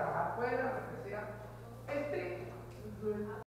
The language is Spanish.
trabajar fuera, lo que sea. Este